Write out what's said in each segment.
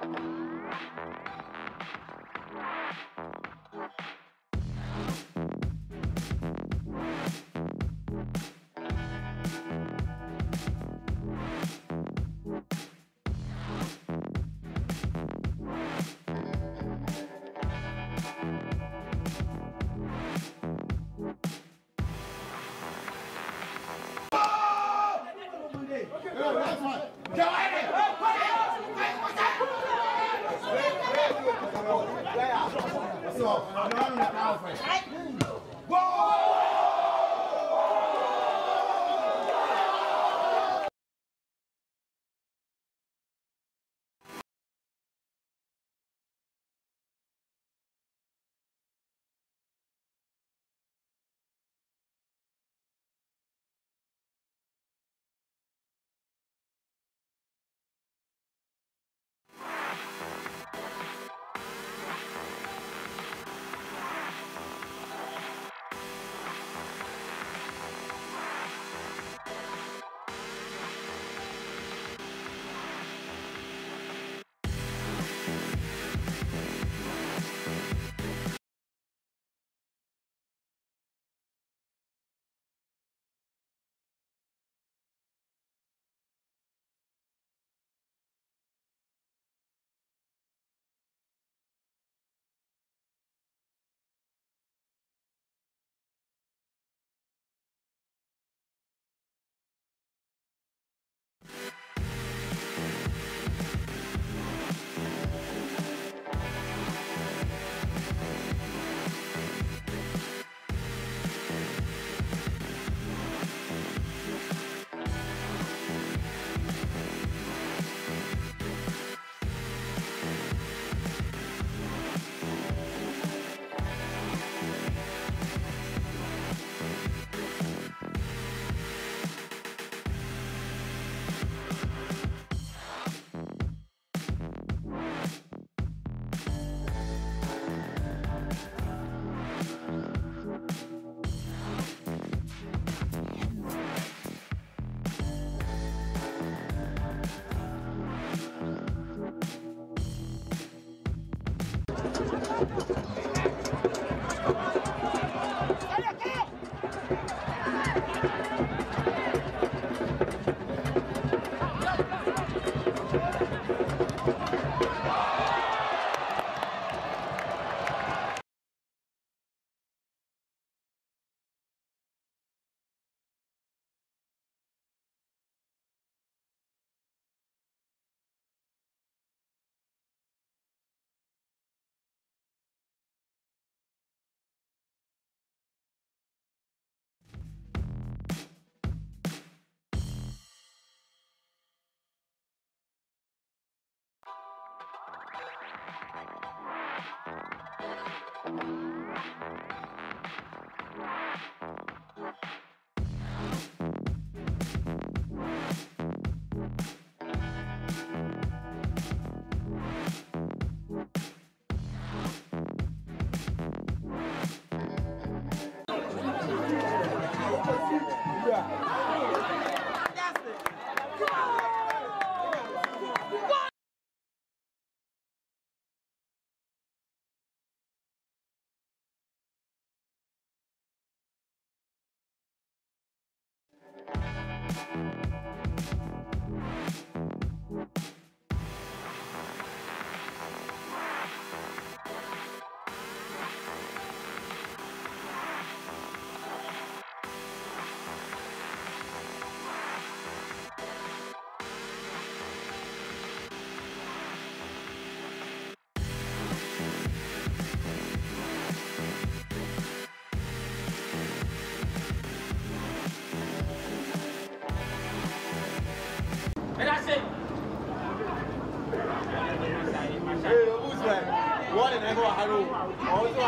Thank you. はい。Lè nẹ́gbọ́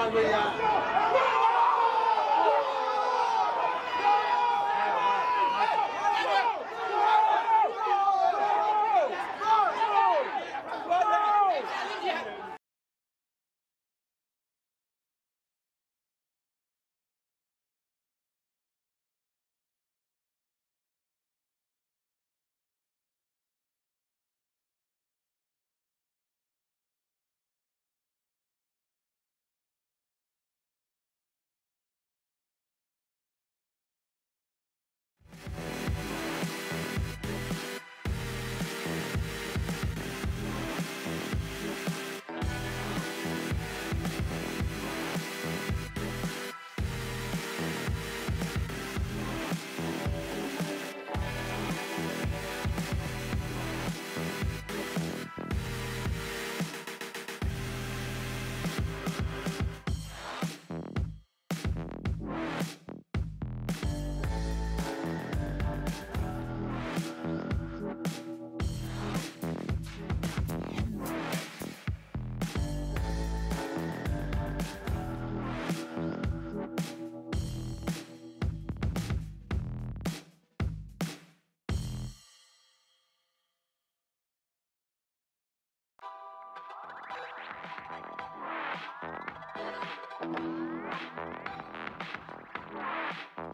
abi ya. Thank you.